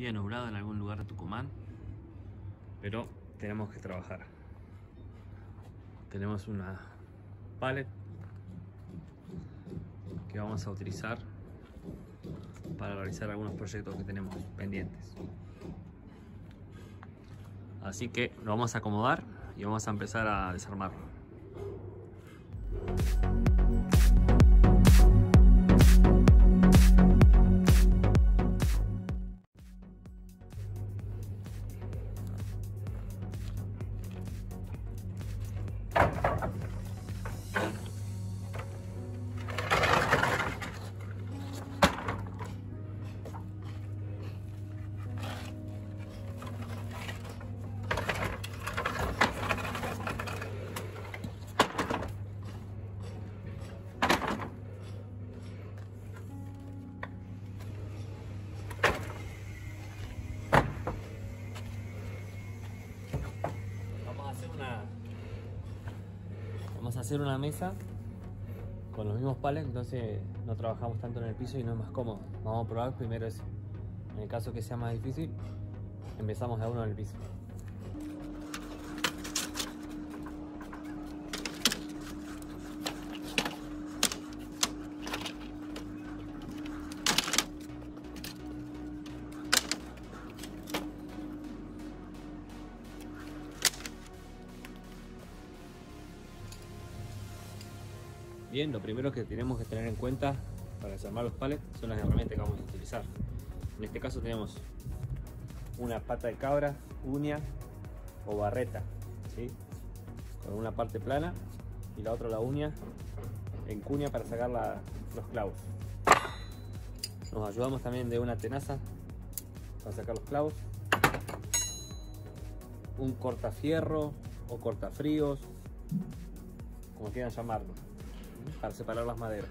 Día nublado en algún lugar de Tucumán, pero tenemos que trabajar. Tenemos una pallet que vamos a utilizar para realizar algunos proyectos que tenemos pendientes. Así que lo vamos a acomodar y vamos a empezar a desarmarlo. Hacer una mesa con los mismos palets, entonces no trabajamos tanto en el piso y no es más cómodo. Vamos a probar primero ese. En el caso que sea más difícil, empezamos de uno en el piso. Bien, lo primero que tenemos que tener en cuenta para desarmar los palets son las herramientas que vamos a utilizar. En este caso tenemos una pata de cabra, uña o barreta, con una parte plana y la otra la uña en cuña para sacar los clavos. Nos ayudamos también de una tenaza para sacar los clavos, un cortafierro o cortafríos, como quieran llamarlo para separar las maderas.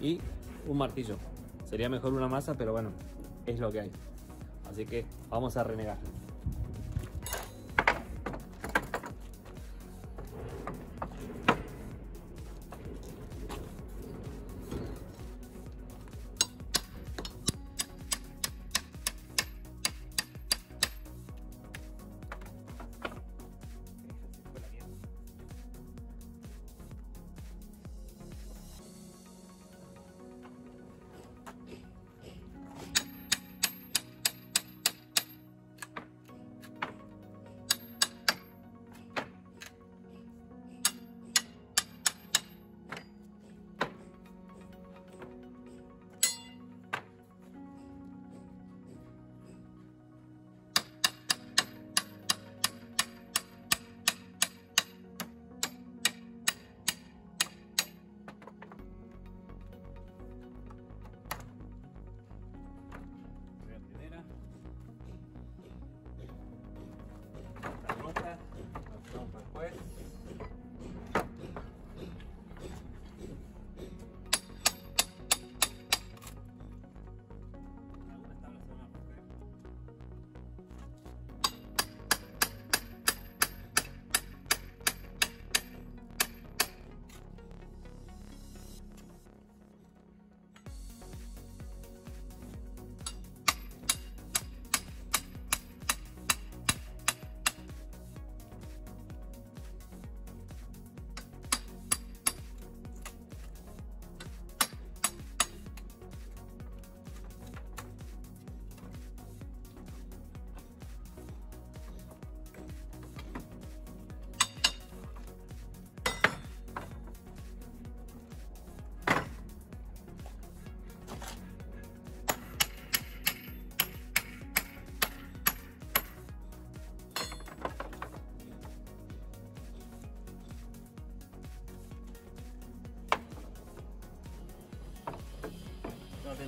Y un martillo. Sería mejor una masa, pero bueno, es lo que hay. Así que vamos a renegar.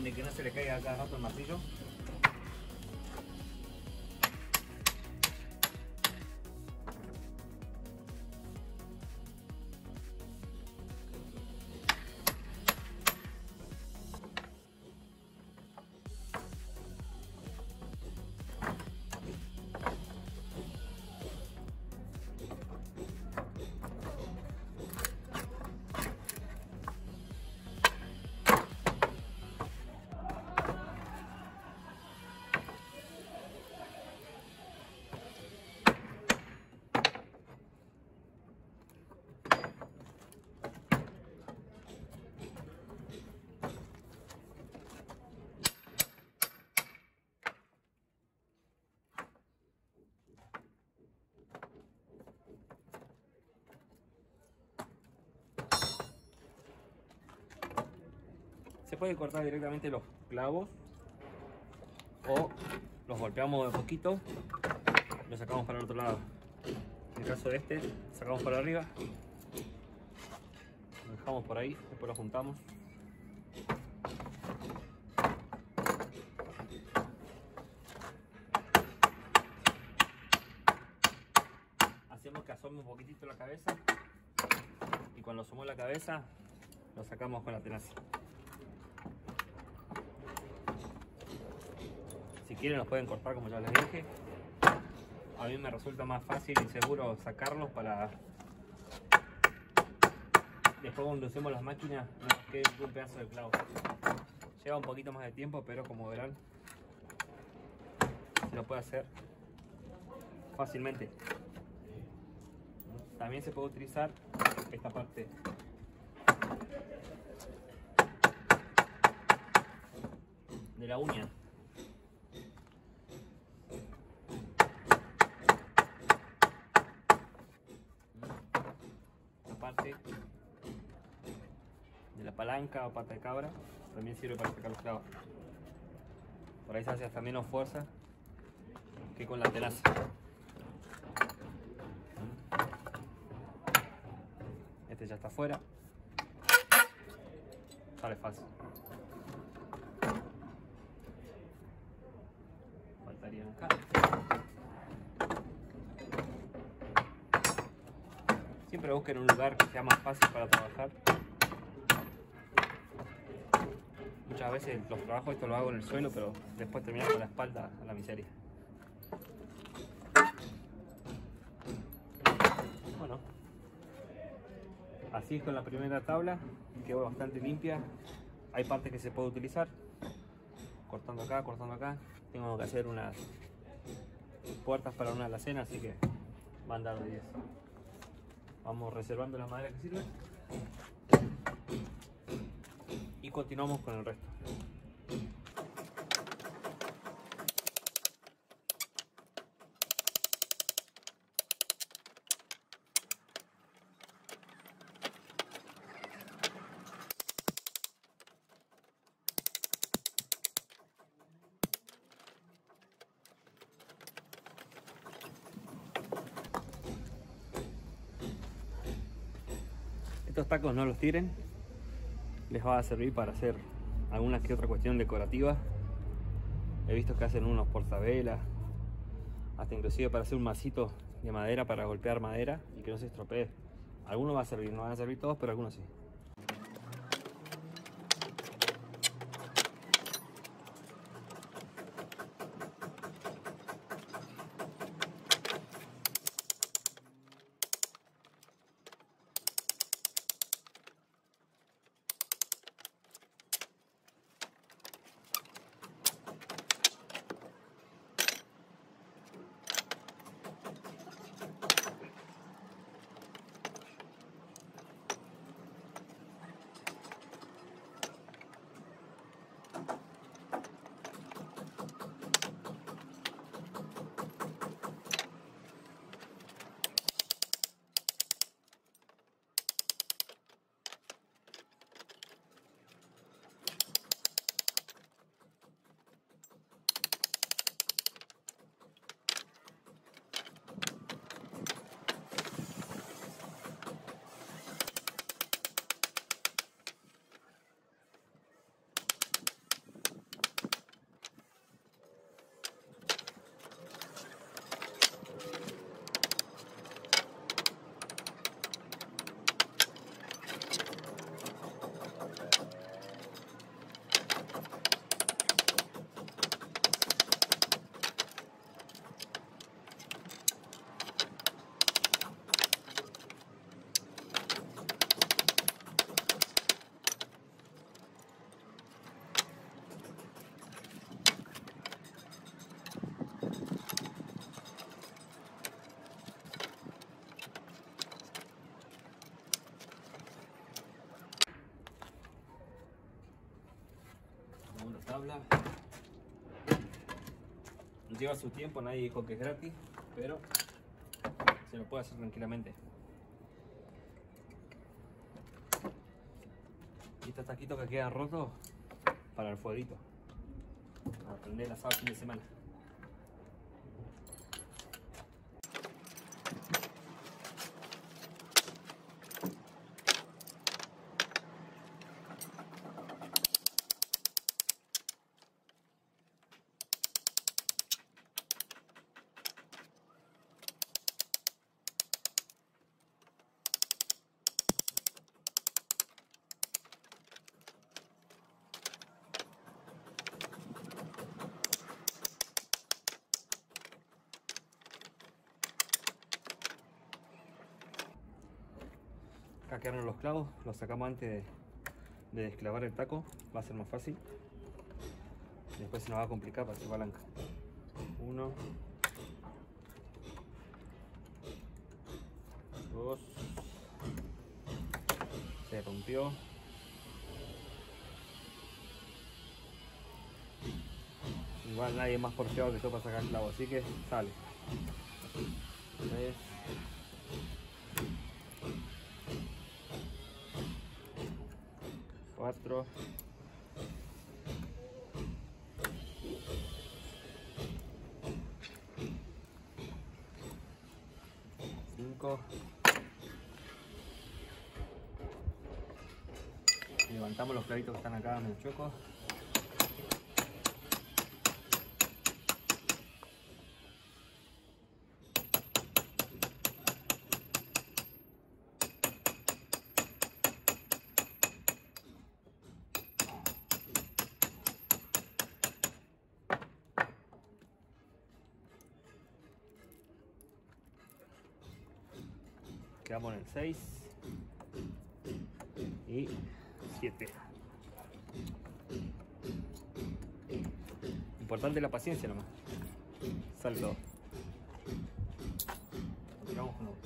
De que no se le caiga cada rato el martillo. Puede cortar directamente los clavos o los golpeamos de poquito lo sacamos para el otro lado. En el caso de este, sacamos para arriba, lo dejamos por ahí, después lo juntamos. Hacemos que asome un poquitito la cabeza y cuando asomó la cabeza lo sacamos con la tenaza. Quieren los pueden cortar como ya les dije. A mí me resulta más fácil y seguro sacarlos para después cuando usemos las máquinas no nos quede un pedazo de clavo. Lleva un poquito más de tiempo, pero como verán, se lo puede hacer fácilmente. También se puede utilizar esta parte de la uña. La parte de la o pata de cabra también sirve para sacar los clavos. Por ahí se hace hasta menos fuerza que con la tenaza. Este ya está afuera. Sale fácil. Faltarían acá. Siempre busquen un lugar que sea más fácil para trabajar. Muchas veces los trabajos esto lo hago en el suelo, pero después termino con la espalda a la miseria. Bueno, así es con la primera tabla, quedó bastante limpia. Hay partes que se puede utilizar, cortando acá, cortando acá. Tengo que hacer unas puertas para una alacena, así que va a de 10. Vamos reservando la madera que sirve continuamos con el resto. Estos tacos no los tiren, les va a servir para hacer alguna que otra cuestión decorativa. He visto que hacen unos portavelas, hasta inclusive para hacer un masito de madera para golpear madera y que no se estropee. Algunos va a servir, no van a servir todos, pero algunos sí. Lleva su tiempo, nadie dijo que es gratis, pero se lo puede hacer tranquilamente. Y estos taquitos que quedan rotos, para el fueguito. Para prender el asado fin de semana. Acá quedaron los clavos, los sacamos antes de, de desclavar el taco, va a ser más fácil. Después se nos va a complicar para hacer palanca. Uno. Dos. Se rompió. Igual nadie más porfiado que yo para sacar clavo, así que sale. Cinco. Levantamos los clavitos que están acá en el choco. Quedamos en el 6 y 7. Importante la paciencia nomás. Sale todo. Continuamos con uno.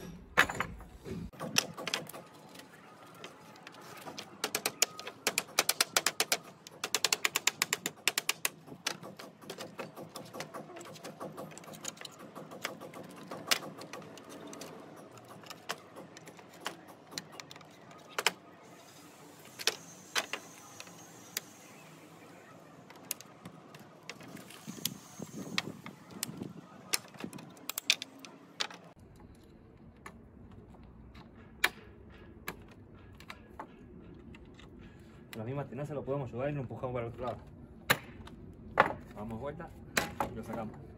Con la misma tenaza lo podemos ayudar y lo empujamos para el otro lado. Damos vuelta y lo sacamos.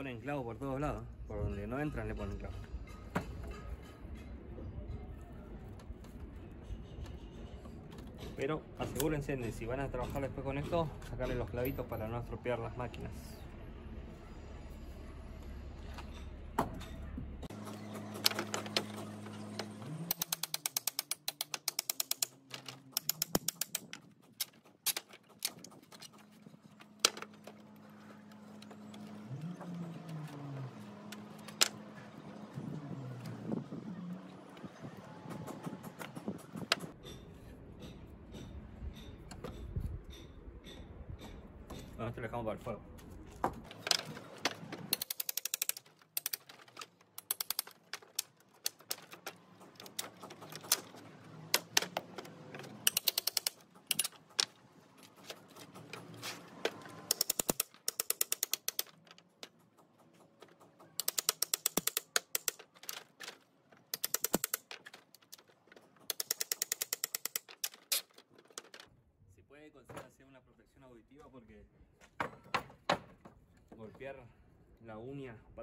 Ponen clavo por todos lados. Por donde no entran le ponen clavo. Pero asegúrense de si van a trabajar después con esto, sacarle los clavitos para no estropear las máquinas. 嗯，这里看我板车了。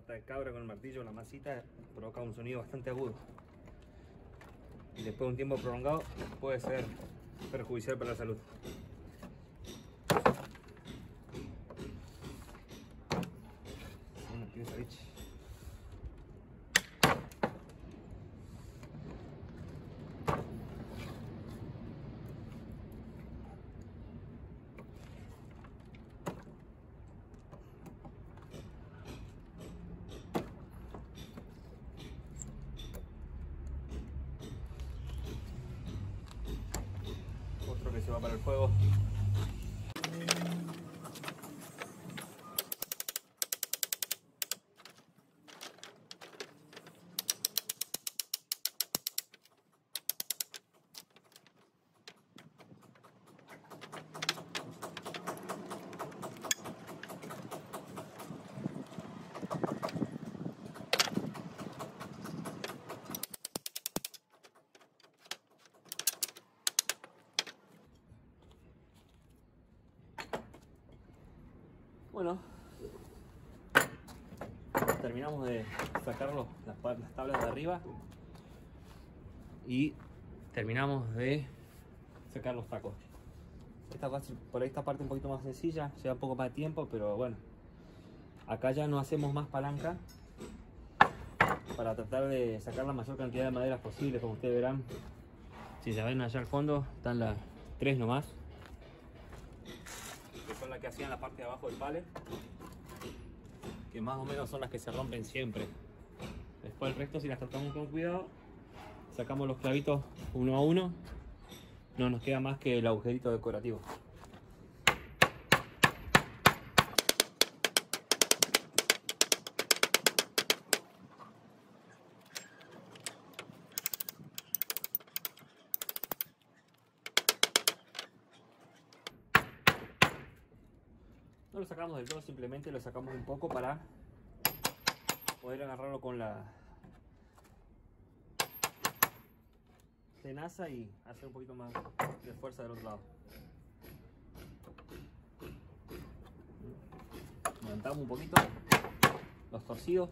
Pata de cabra con el martillo, la masita, provoca un sonido bastante agudo. Y después de un tiempo prolongado puede ser perjudicial para la salud. Una pieza, bicho. va para el fuego. Bueno, terminamos de sacar los- las, tablas de arriba y terminamos de sacar los tacos. Esta, por esta parte un poquito más sencilla, lleva un poco más de tiempo, pero bueno. Acá ya no hacemos más palanca para tratar de sacar la mayor cantidad de maderas posible, como ustedes verán. Si se ven allá al fondo, están las tres nomás que son las que hacían la parte de abajo del pallet, que más o menos son las que se rompen siempre. Después el resto, si las tratamos con cuidado, sacamos los clavitos uno a uno, no nos queda más que el agujerito decorativo. Sacamos del todo, simplemente lo sacamos un poco para poder agarrarlo con la tenaza y hacer un poquito más de fuerza del otro lado. Levantamos un poquito los torcidos.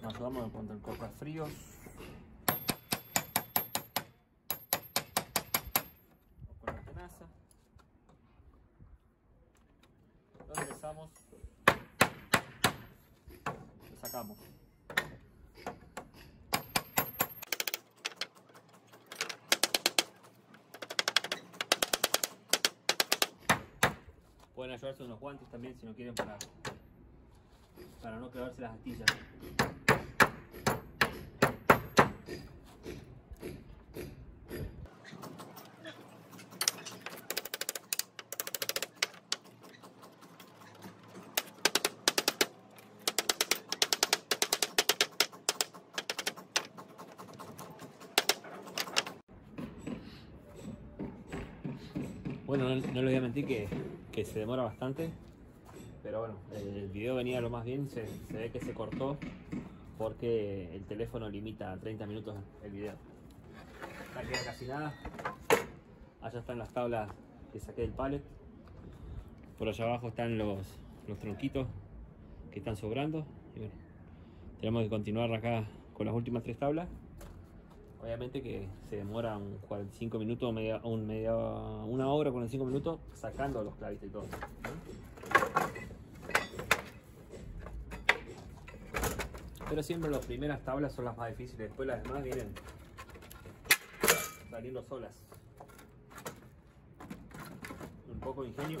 Nos ayudamos contra el coca fríos. Con la tenaza. Enderezamos. Lo sacamos. Pueden ayudarse unos guantes también si no quieren para, para no clavarse las astillas. No, les voy a mentir que, se demora bastante, pero bueno, el video venía lo más bien, se, ve que se cortó porque el teléfono limita a 30 minutos el video. Acá queda casi nada, allá están las tablas que saqué del pallet, por allá abajo están los, tronquitos que están sobrando, tenemos que continuar acá con las últimas tres tablas. Obviamente que se demora un 45 minutos, media, un media, una hora 45 minutos sacando los clavitos y todo. Pero siempre las primeras tablas son las más difíciles, después las demás vienen saliendo solas. Un poco de ingenio.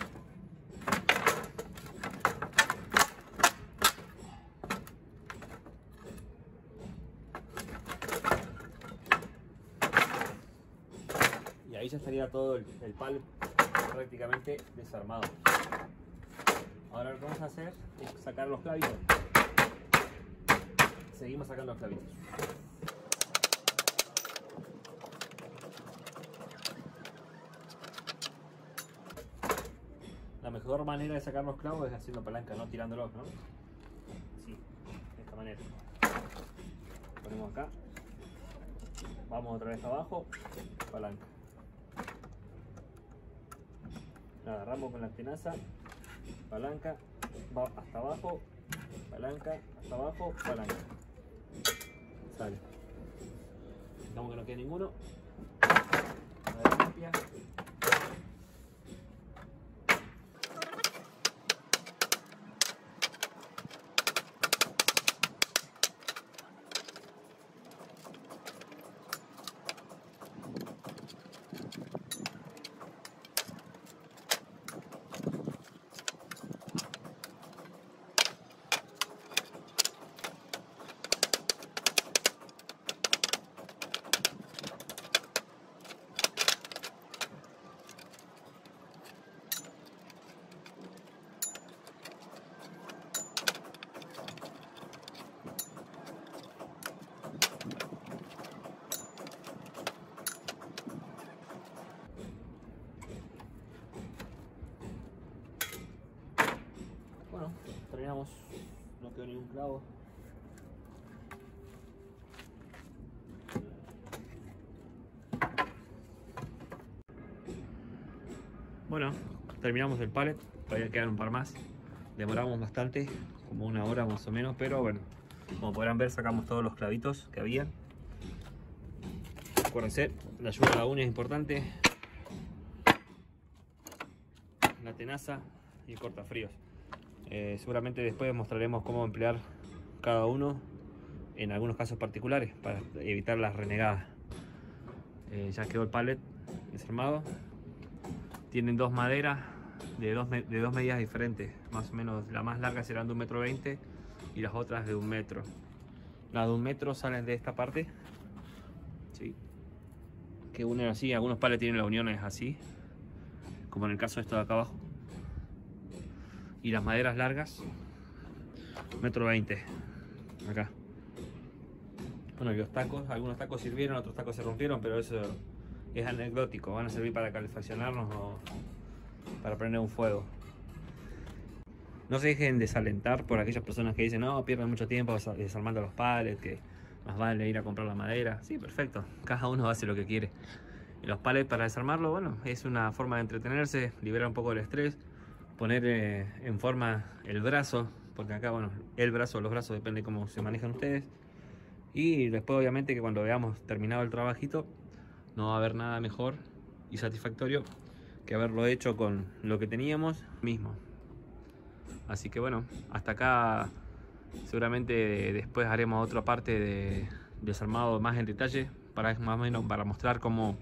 Ahí ya estaría todo el, el palo prácticamente desarmado. Ahora lo que vamos a hacer es sacar los clavitos. Seguimos sacando los clavitos. La mejor manera de sacar los clavos es haciendo palanca, no tirándolos, ¿no? Así, de esta manera. Ponemos acá. Vamos otra vez abajo, palanca. La agarramos con la tenaza, palanca, va hasta abajo, palanca, hasta abajo, palanca. Sale. Dejamos que no quede ninguno. A ver, limpia. Bueno, terminamos el pallet, todavía quedan un par más. Demoramos bastante, como una hora más o menos, pero bueno, como podrán ver sacamos todos los clavitos que había. Acuérdense, la ayuda de la uña es importante. La tenaza y el cortafríos. Eh, seguramente después mostraremos cómo emplear cada uno en algunos casos particulares para evitar las renegadas. Eh, ya quedó el pallet desarmado tienen dos maderas de dos, de dos medidas diferentes, más o menos la más larga serán de un metro veinte y las otras de un metro. Las de un metro salen de esta parte, ¿sí? que unen así, algunos pales tienen las uniones así, como en el caso de esto de acá abajo. Y las maderas largas, metro veinte, acá. Bueno, y los tacos, algunos tacos sirvieron, otros tacos se rompieron, pero eso es anecdótico, van a servir para calefaccionarnos o para prender un fuego. No se dejen desalentar por aquellas personas que dicen, no, pierden mucho tiempo desarmando los palets, que más vale ir a comprar la madera. Sí, perfecto, cada uno hace lo que quiere. Y los palets para desarmarlo, bueno, es una forma de entretenerse, liberar un poco el estrés, poner eh, en forma el brazo, porque acá, bueno, el brazo los brazos depende cómo se manejan ustedes. Y después, obviamente, que cuando veamos terminado el trabajito, no va a haber nada mejor y satisfactorio que haberlo hecho con lo que teníamos mismo. Así que bueno, hasta acá seguramente después haremos otra parte de desarmado más en detalle para más o menos para mostrar cómo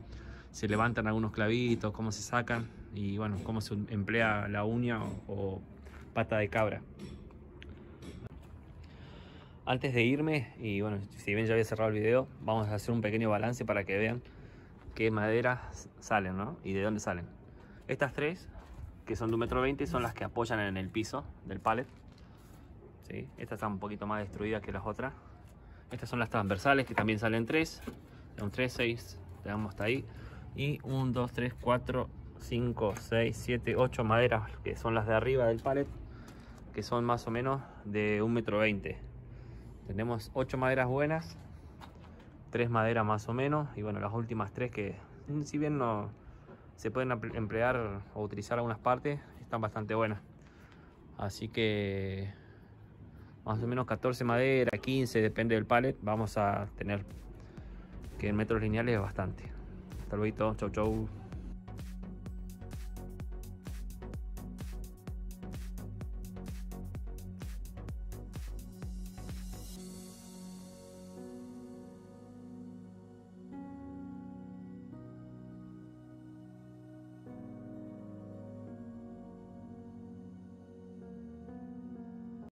se levantan algunos clavitos, cómo se sacan y bueno, cómo se emplea la uña o, pata de cabra. Antes de irme, y bueno, si bien ya había cerrado el video, vamos a hacer un pequeño balance para que vean qué maderas salen, ¿no? Y de dónde salen. Estas tres, que son de un metro veinte, son las que apoyan en el piso del pallet. ¿Sí? Estas están un poquito más destruidas que las otras. Estas son las transversales, que también salen tres. Un 3, 6, tenemos hasta ahí. Y 1, 2, 3, 4, 5, 6, 7, 8 maderas, que son las de arriba del pallet, que son más o menos de un metro veinte. Tenemos 8 maderas buenas tres maderas más o menos y bueno las últimas tres que si bien no se pueden emplear o utilizar algunas partes están bastante buenas. Así que más o menos 14 madera 15 depende del pallet vamos a tener que en metros lineales es bastante. Hasta luego chau chau